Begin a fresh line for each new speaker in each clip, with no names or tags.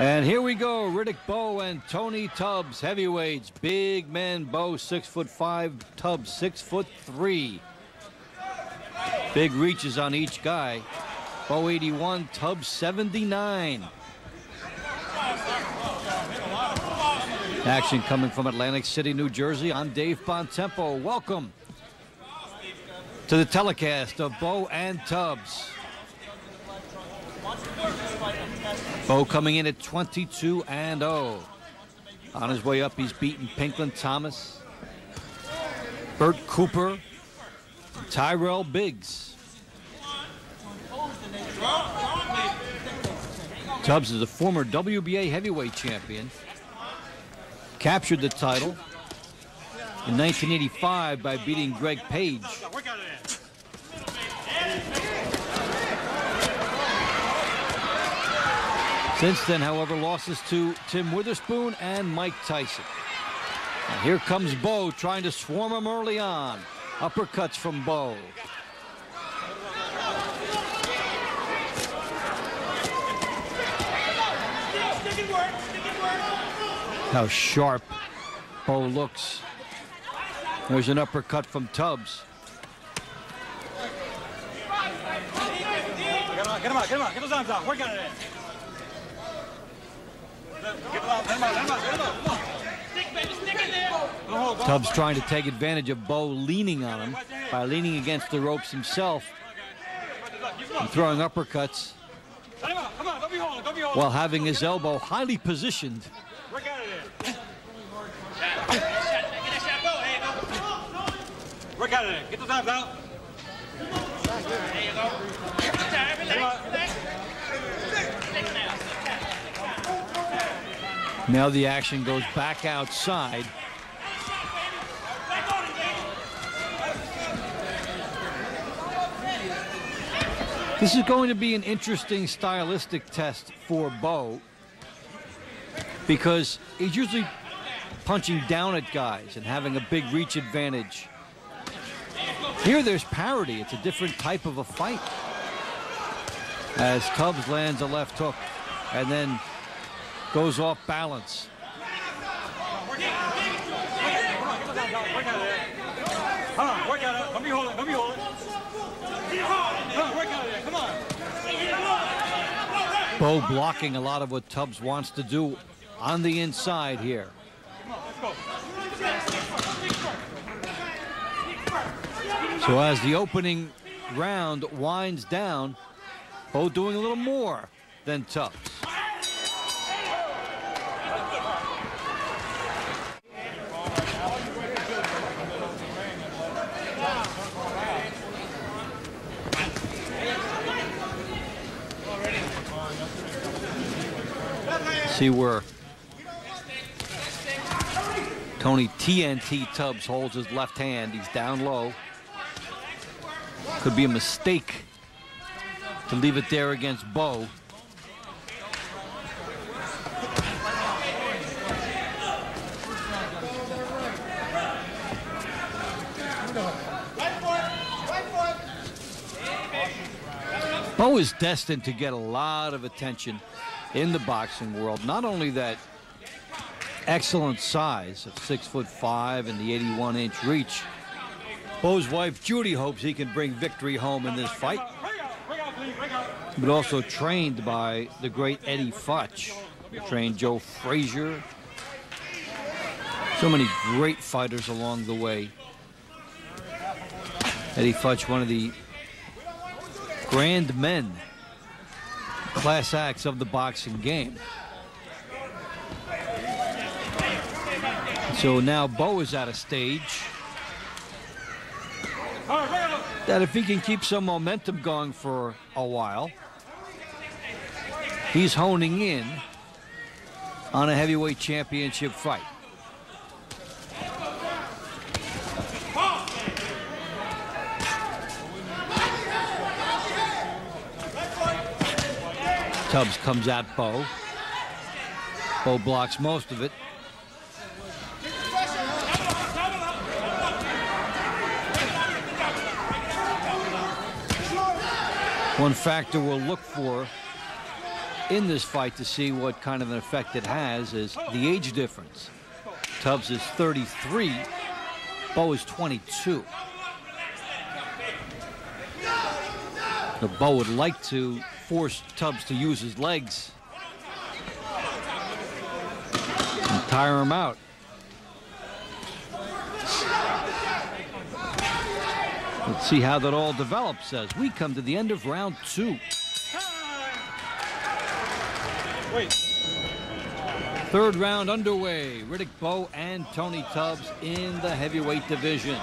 And here we go, Riddick Bowe and Tony Tubbs, heavyweights. Big man Bowe, six foot five, Tubbs, six foot three. Big reaches on each guy. Bowe 81, Tubbs 79. Action coming from Atlantic City, New Jersey. I'm Dave Bontempo. Welcome to the telecast of Bowe and Tubbs. Bowe coming in at 22 and 0. On his way up, he's beaten Pinklon Thomas, Bert Cooper, Tyrell Biggs. Tubbs is a former WBA heavyweight champion. Captured the title in 1985 by beating Greg Page. Since then, however, losses to Tim Witherspoon and Mike Tyson. And here comes Bowe trying to swarm him early on. Uppercuts from Bowe. How sharp Bowe looks. There's an uppercut from Tubbs.
Get him out, get him out, get those arms out, work on it.
Tubbs trying to take advantage of Bowe leaning on him by leaning against the ropes himself and throwing uppercuts
out,
while having his elbow highly positioned.
Work. Work on it. Get those arms out. There you go. Get him out.
Now the action goes back outside. This is going to be an interesting stylistic test for Bowe because he's usually punching down at guys and having a big reach advantage. Here there's parity. It's a different type of a fight. As Tubbs lands a left hook and then goes off balance. Bowe blocking a lot of what Tubbs wants to do on the inside here. So as the opening round winds down, Bowe doing a little more than Tubbs. See where Tony TNT Tubbs holds his left hand. He's down low. Could be a mistake to leave it there against Bowe. Bowe is destined to get a lot of attention in the boxing world. Not only that excellent size of six foot five and the 81 inch reach. Bowe's wife Judy hopes he can bring victory home in this fight, but also trained by the great Eddie Futch, trained Joe Frazier. So many great fighters along the way. Eddie Futch, one of the grand men, class acts of the boxing game. So now Bowe is at a stage that if he can keep some momentum going for a while, he's honing in on a heavyweight championship fight. Tubbs comes at Bowe. Bowe blocks most of it. One factor we'll look for in this fight to see what kind of an effect it has is the age difference. Tubbs is 33, Bowe is 22. The Bowe would like to force Tubbs to use his legs and tire him out. Let's see how that all develops as we come to the end of round two.
Wait.
Third round underway. Riddick Bowe and Tony Tubbs in the heavyweight division.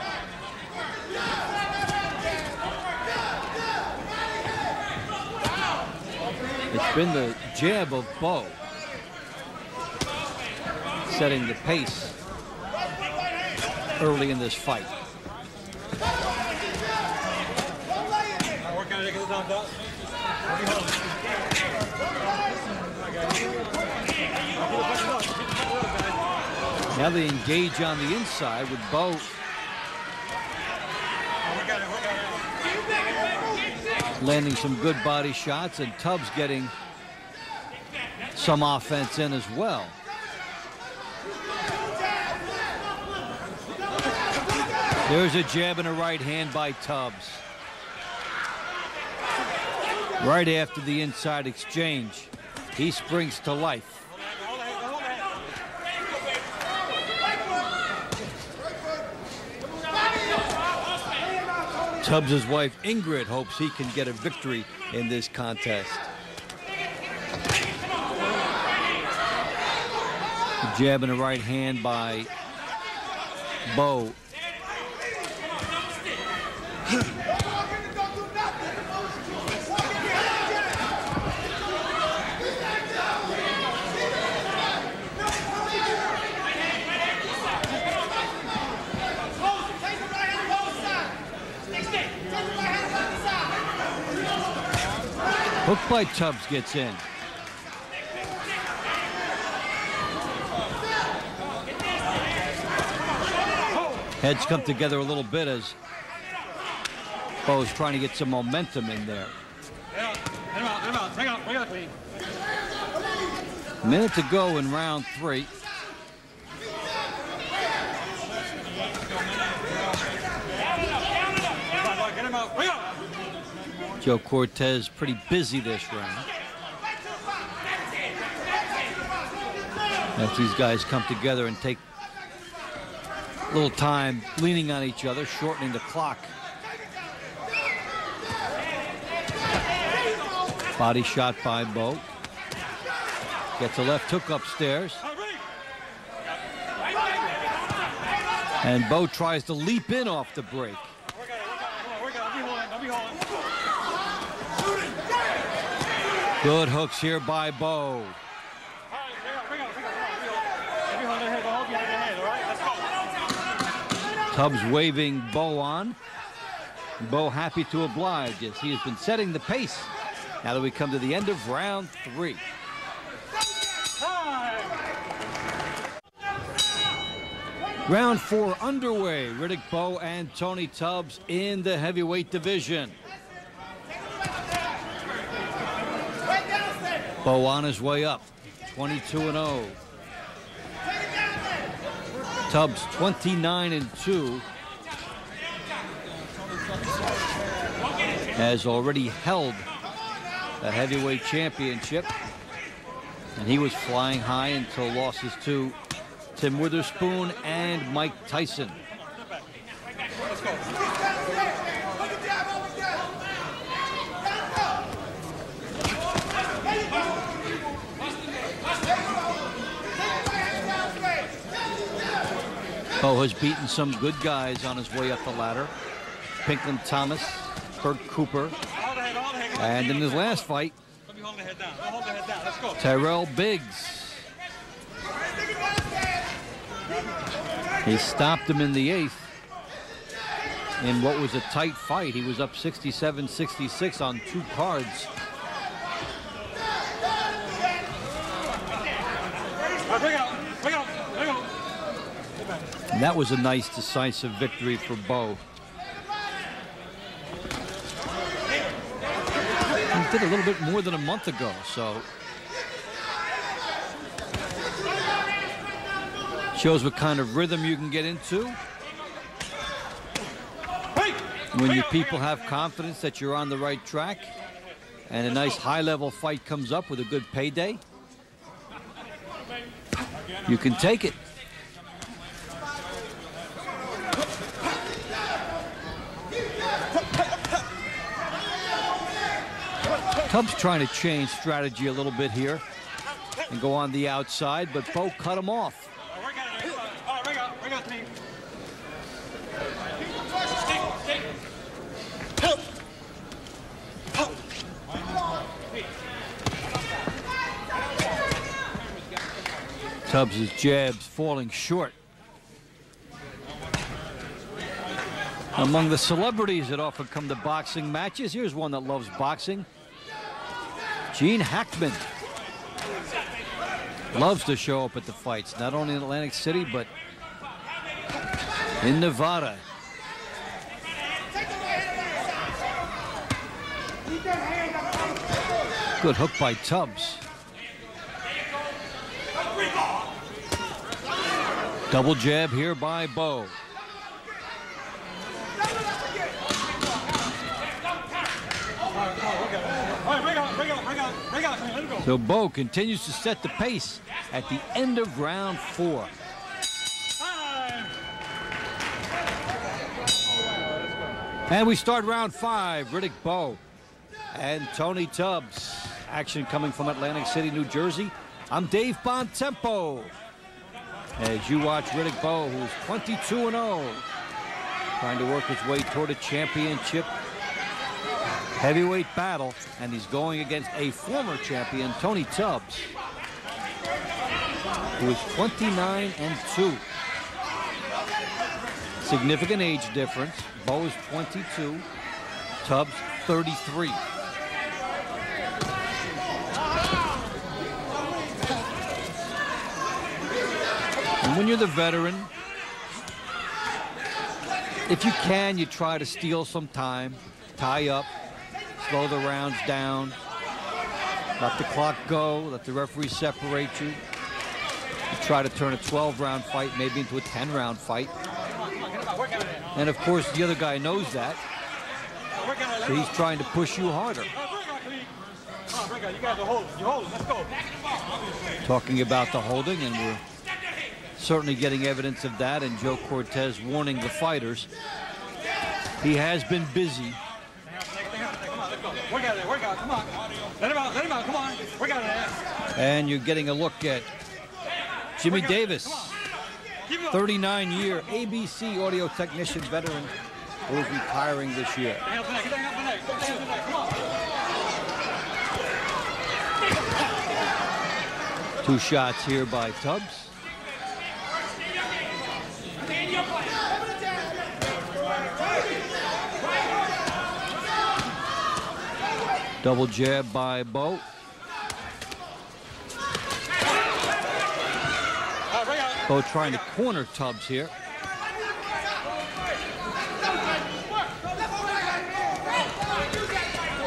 It's been the jab of Bowe setting the pace early in this fight. Now they engage on the inside with Bowe
Work on it, work on it.
Landing some good body shots and Tubbs getting some offense in as well. There's a jab and a right hand by Tubbs. Right after the inside exchange, he springs to life.
Hold it, hold it, hold it.
Tubbs' wife Ingrid hopes he can get a victory in this contest. A jab and a right hand by Bowe. Hook by Tubbs gets in. Heads come together a little bit as Bowe's trying to get some momentum in there.
Yeah. Let him out, let him out. Bring out, bring out clean.
Minute to go in round three.
Come on, boy, Get him out. Bring out.
Joe Cortez pretty busy this round. As these guys come together and take a little time leaning on each other, shortening the clock. Body shot by Bowe. Gets a left hook upstairs. And Bowe tries to leap in off the break.
Work on it, work on it. Come on, work on it. Don't be holding, don't be holding.
Good hooks here by Bowe.
All right, bring out, bring out, bring out. Don't be holding the head. Don't hold behind the head, hooks here by go.
Tubbs waving Bowe on. Bowe happy to oblige as he has been setting the pace. Now that we come to the end of round three. Round four underway. Riddick Bowe and Tony Tubbs in the heavyweight division. Bowe on his way up, 22 and 0. Tubbs 29 and 2. Has already held a heavyweight championship. And he was flying high until losses to Tim Witherspoon and Mike Tyson. Bowe has beaten some good guys on his way up the ladder. Pinklon Thomas, Bert Cooper, and in his last fight. Tyrell Biggs. He stopped him in the eighth in what was a tight fight. He was up 67-66 on two cards. And that was a nice decisive victory for Bowe. He did a little bit more than a month ago, so. Shows what kind of rhythm you can get into. When your people have confidence that you're on the right track and a nice high-level fight comes up with a good payday, you can take it. Tubbs trying to change strategy a little bit here and go on the outside, but Bowe cut him off. Tubbs' jabs falling short. Among the celebrities that often come to boxing matches, here's one that loves boxing. Gene Hackman. Loves to show up at the fights, not only in Atlantic City, but in Nevada. Good hook by Tubbs. Double jab here by Bowe.
All right, bring out, bring out, bring out, bring out. Let him go.
So Bowe continues to set the pace at the end of round four. And we start round five. Riddick Bowe and Tony Tubbs. Action coming from Atlantic City, New Jersey. I'm Dave Bontempo. As you watch Riddick Bowe, who's 22 0, trying to work his way toward a championship heavyweight battle, and he's going against a former champion, Tony Tubbs, who is 29 and 2. Significant age difference. Bowe is 22, Tubbs 33. And when you're the veteran, if you can, you try to steal some time, tie up, slow the rounds down, let the clock go, let the referee separate you. You try to turn a 12 round fight maybe into a 10 round fight. And of course, the other guy knows that, so he's trying to push you harder. Talking about the holding, and we're certainly getting evidence of that. And Joe Cortez warning the fighters. He has been busy.
Come on, let's go. Work out of there. Work out. Come on. Let him out. Let him out. Come on. Out of there.
And you're getting a look at Jimmy Davis,
Keep it up.
39 year ABC audio technician veteran who is retiring this year. Two shots here by Tubbs. Double jab by
Bowe.
Bowe trying to corner Tubbs here.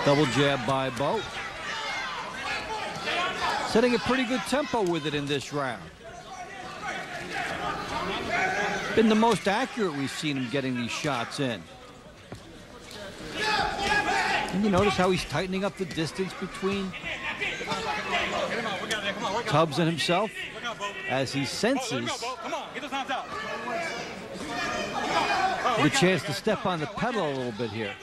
Double jab by Bowe. Setting a pretty good tempo with it in this round. Been the most accurate we've seen him getting these shots in. And you notice how he's tightening up the distance between. Tubbs and himself as he senses the chance to step on the pedal a little bit here.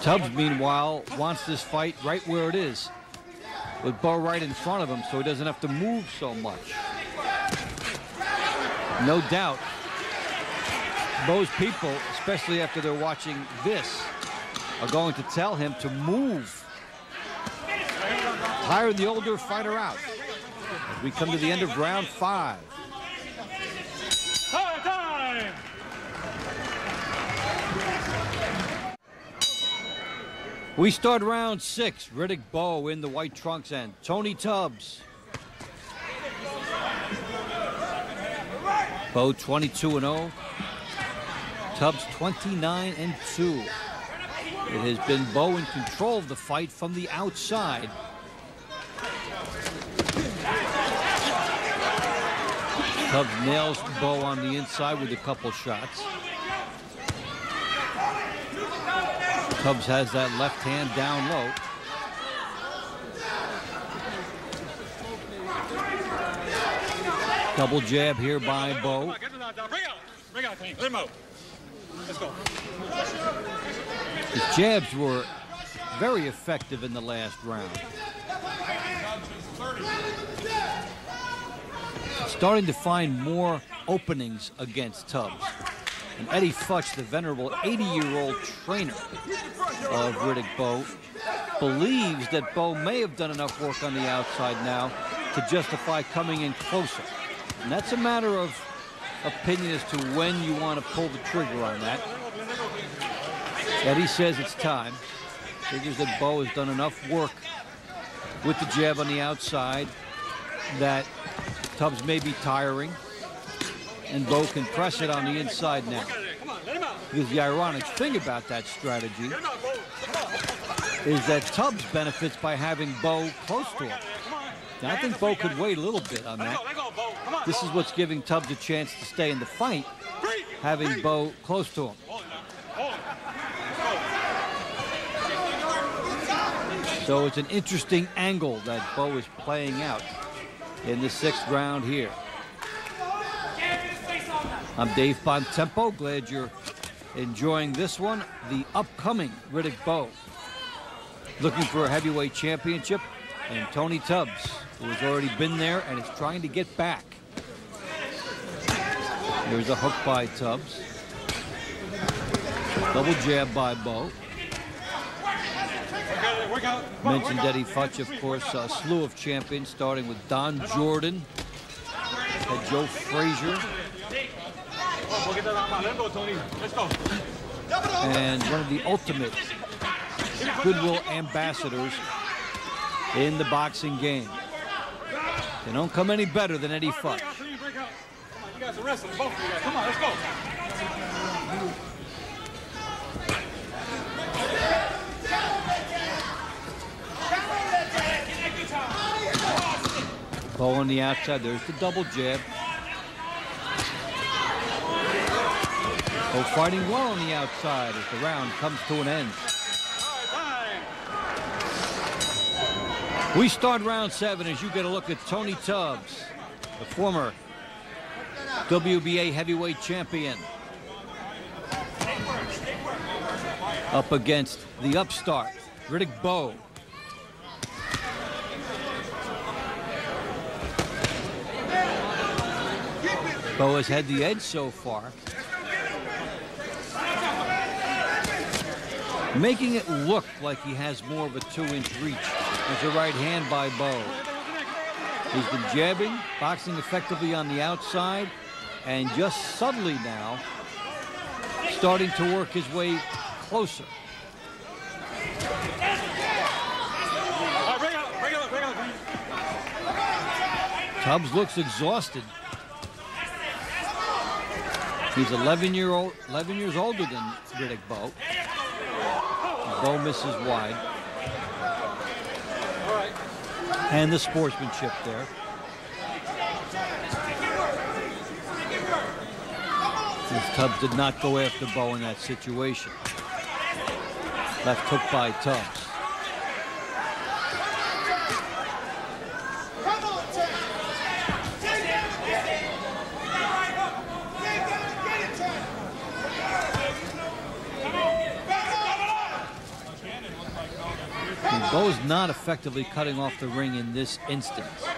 Tubbs, meanwhile, wants this fight right where it is, with Bowe right in front of him, so he doesn't have to move so much. No doubt, Bowe's people, especially after they're watching this, are going to tell him to move. Tire the older fighter out. As we come to the end of round five.
Time.
We start round six. Riddick Bowe in the white trunks and Tony Tubbs. Bowe 22 and 0. Tubbs 29 and 2. It has been Bowe in control of the fight from the outside. Tubbs nails Bowe on the inside with a couple shots. Tubbs has that left hand down low. Double jab here by
Bowe.
His jabs were very effective in the last round. Starting to find more openings against Tubbs. And Eddie Futch, the venerable 80-year-old trainer of Riddick Bowe, believes that Bowe may have done enough work on the outside now to justify coming in closer. And that's a matter of opinion as to when you want to pull the trigger on that. Eddie says it's time. Figures that Bowe has done enough work with the jab on the outside that Tubbs may be tiring and Bowe can press it on the inside now. Because the ironic thing about that strategy is that Tubbs benefits by having Bowe close to him. Now, I think Bowe could wait a little bit on that. This is what's giving Tubbs a chance to stay in the fight, having Bowe close to him. So it's an interesting angle that Bowe is playing out in the sixth round here. I'm Dave Bontempo. Glad you're enjoying this one. The upcoming Riddick Bowe. Looking for a heavyweight championship. And Tony Tubbs, who has already been there and is trying to get back. There's a hook by Tubbs. Double jab by Bowe. Mentioned Eddie Futch, of course, a slew of champions, starting with Don Jordan, had Joe Frazier, and one of the ultimate goodwill ambassadors in the boxing game. They don't come any better than Eddie Futch. Come on, let's go. On the outside. There's the double jab. Oh, fighting well on the outside as the round comes to an end. We start round seven as you get a look at Tony Tubbs, the former WBA heavyweight champion. Up against the upstart, Riddick Bowe. Bowe has had the edge so far. Making it look like he has more of a two-inch reach is a right hand by Bowe. He's been jabbing, boxing effectively on the outside, and just subtly now starting to work his way closer. Tubbs looks exhausted. He's 11 year old, 11 years older than Riddick Bowe. Bowe misses wide. And the sportsmanship there. Since Tubbs did not go after Bowe in that situation. Left hook by Tubbs. Bowe's not effectively cutting off the ring in this instance.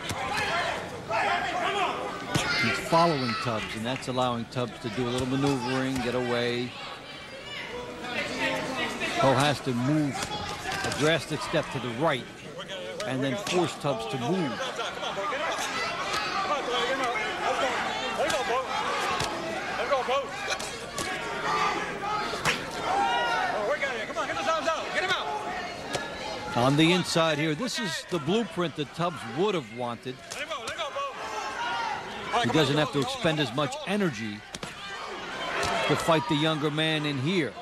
He's following Tubbs, and that's allowing Tubbs to do a little maneuvering, get away. Bowe has to move a drastic step to the right and then force Tubbs to move. On the inside here, this is the blueprint that Tubbs would have wanted. He doesn't have to expend as much energy to fight the younger man in here.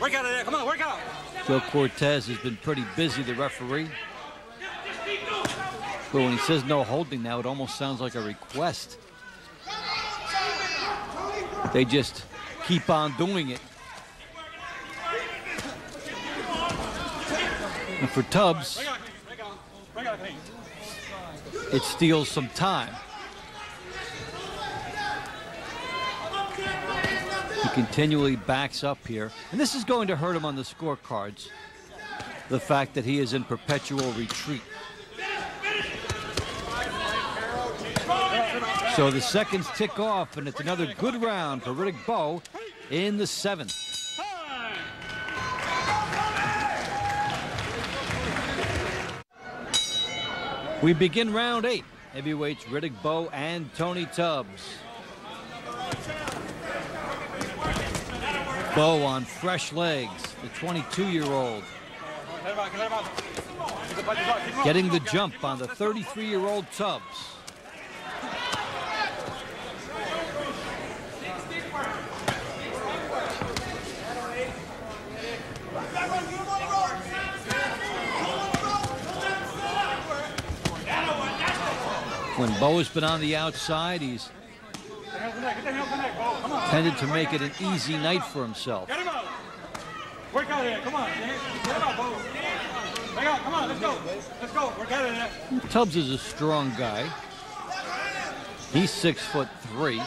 Work out of there. Come on, work out.
Joe Cortez has been pretty busy, the referee. But when he says no holding now, it almost sounds like a request. They just keep on doing it. And for Tubbs, it steals some time. He continually backs up here. And this is going to hurt him on the scorecards. The fact that he is in perpetual retreat. So the seconds tick off, and it's another good round for Riddick Bowe in the seventh. We begin round eight. Heavyweights Riddick Bowe and Tony Tubbs. Bowe on fresh legs, the 22-year-old. Getting the jump on the 33-year-old Tubbs. When Bowe's been on the outside, he's tended to make it an easy night for himself.
Get him out. Work out here. Come on. Get him out, Bowe. Hang on. Come on. Let's go. Let's go. Work out of there.
Tubbs is a strong guy. He's six foot three.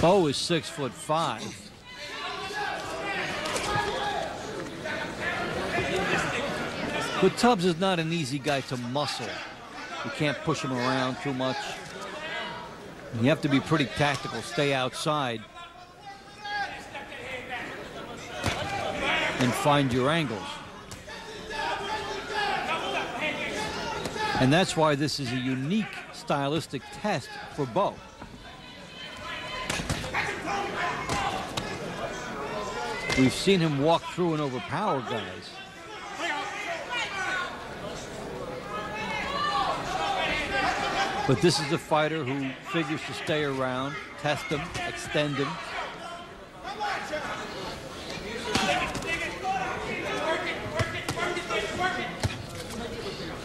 Bowe is six foot five. But Tubbs is not an easy guy to muscle. You can't push him around too much. You have to be pretty tactical, stay outside, and find your angles. And that's why this is a unique stylistic test for Bowe. We've seen him walk through and overpower guys. But this is a fighter who figures to stay around, test him, extend him.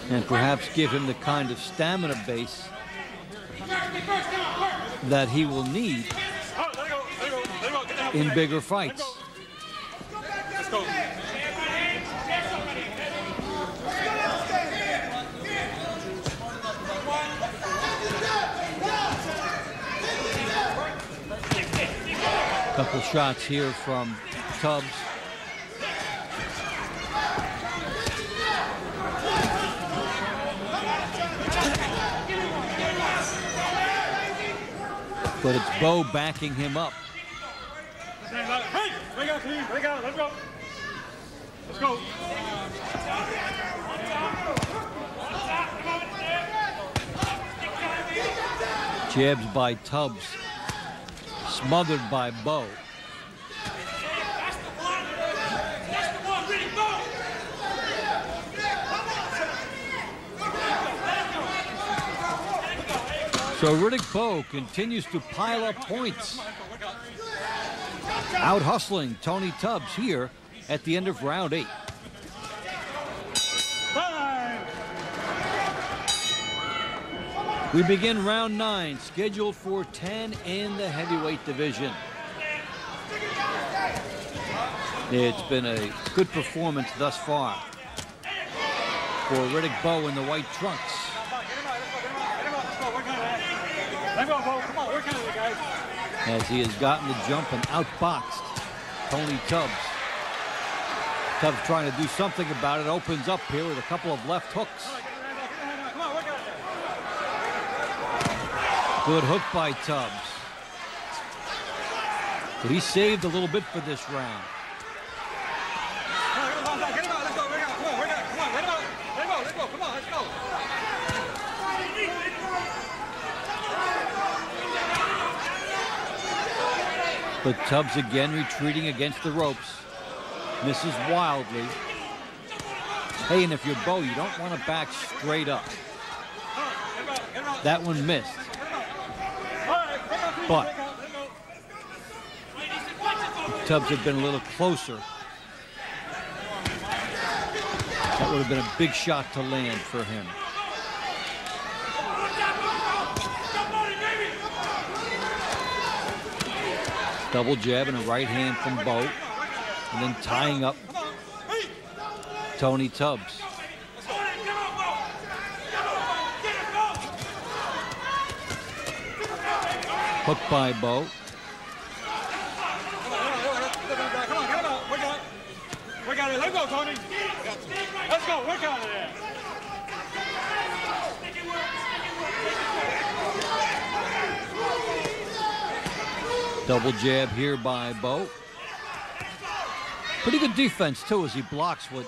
And perhaps give him the kind of stamina base that he will need
Oh, let it go. Let it go. Let it go. Get the hell
in
back.
bigger fights.
Let's go.
Couple shots here from Tubbs. But it's Bowe backing him up.
Hey, break. Let's go. Let's go.
Jabs by Tubbs. Smothered by Bowe. So Riddick Bowe continues to pile up points. Out hustling Tony Tubbs here at the end of round eight. We begin round nine, scheduled for 10 in the heavyweight division. It's been a good performance thus far for Riddick Bowe in the white trunks. As he has gotten the jump and outboxed Tony Tubbs. Tubbs trying to do something about it, opens up here with a couple of left hooks.
Come on, work out of
Good hook by Tubbs. But he saved a little bit for this round. But Tubbs again retreating against the ropes. Misses wildly. Hey, and if you're Bowe, you don't want to back straight up. That one missed.
All right, break out, team.
But-. Tubbs had been a little closer. That would have been a big shot to land for him. Double jab and a right hand from Bowe. And then tying up Tony Tubbs. Hook by Bowe.
Come on, come on. Work out. Out of there.
Double jab here by Bowe. Pretty good defense, too, as he blocks what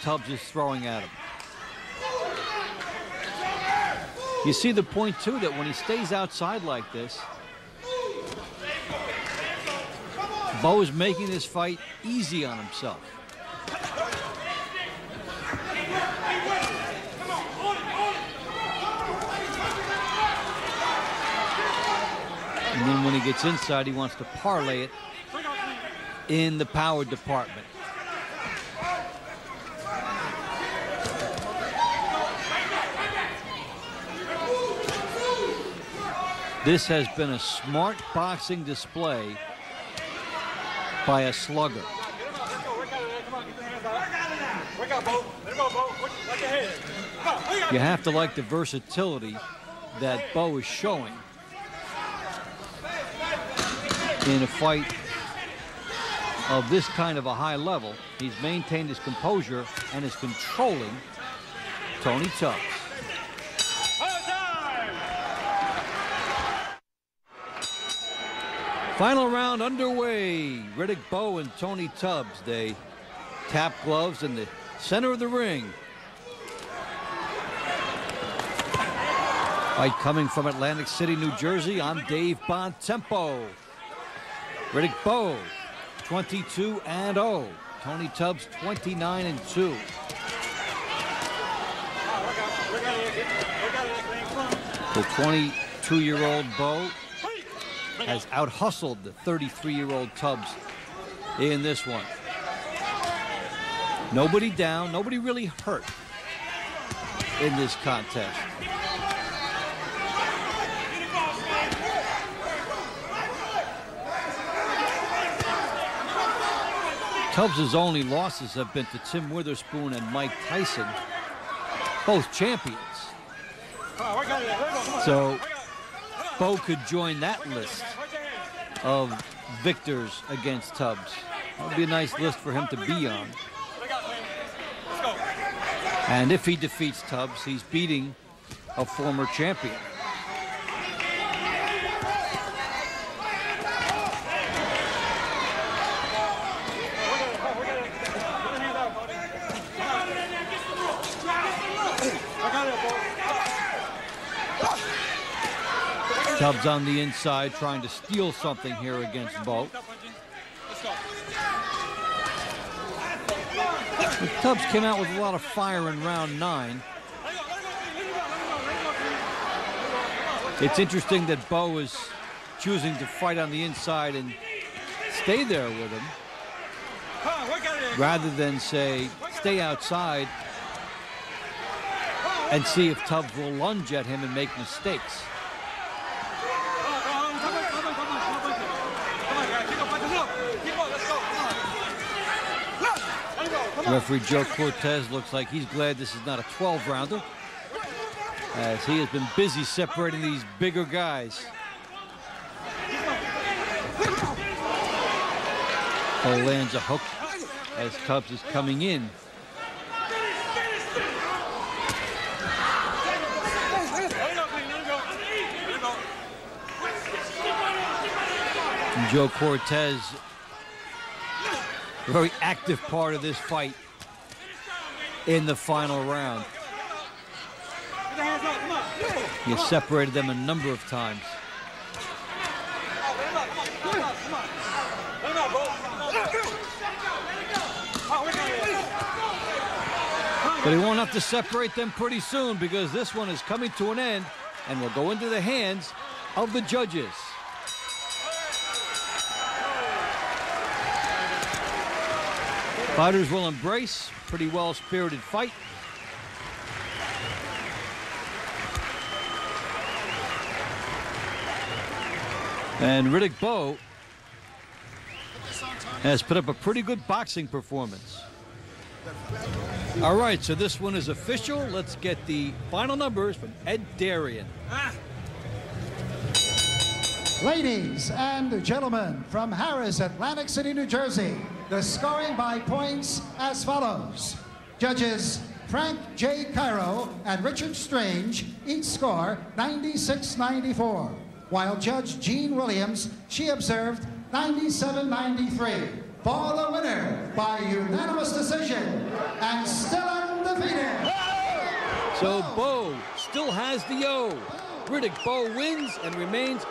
Tubbs is throwing at him. You see the point, too, that when he stays outside like this, Bowe is making this fight easy on himself. And then when he gets inside, he wants to parlay it in the power department. This has been a smart boxing display by a slugger. You have to like the versatility that Bowe is showing in a fight of this kind of a high level. He's maintained his composure and is controlling Tony Tubbs.
Time.
Final round underway. Riddick Bowe and Tony Tubbs. They tap gloves in the center of the ring. Fight coming from Atlantic City, New Jersey. I'm Dave Bontempo. Riddick Bowe, 22 and 0. Tony Tubbs, 29 and 2.
Work out. Work out of there. Work out of there. Come on.
The 22-year-old Bowe
Wait.
has out-hustled the 33-year-old Tubbs in this one. Nobody down, nobody really hurt in this contest. Tubbs' only losses have been to Tim Witherspoon and Mike Tyson, both champions.
Oh, Come on. Work out of there. Let it go. Come on.
So. Bowe could join that list of victors against Tubbs. That would be a nice list for him to be on. And if he defeats Tubbs, he's beating a former champion. Tubbs on the inside trying to steal something here against Bowe. Tubbs came out with a lot of fire in round nine. It's interesting that Bowe is choosing to fight on the inside and stay there with him rather than say stay outside and see if Tubbs will lunge at him and make mistakes. Referee Joe Cortez looks like he's glad this is not a 12 rounder as he has been busy separating these bigger guys. Bowe lands a hook as Tubbs is coming in. Joe Cortez, very active part of this fight in the final round. He has separated them a number of times. But he won't have to separate them pretty soon because this one is coming to an end and will go into the hands of the judges. Fighters will embrace. Pretty well spirited fight. And Riddick Bowe has put up a pretty good boxing performance. All right, so this one is official. Let's get the final numbers from Ed Derian.
Ladies and gentlemen, from Harrah's, Atlantic City, New Jersey, the scoring by points as follows. Judges Frank J. Cairo and Richard Strange each score 96-94, while Judge Jean Williams, she observed 97-93. For the winner by unanimous decision and still undefeated.
So Bowe still has the O. Riddick Bowe wins and remains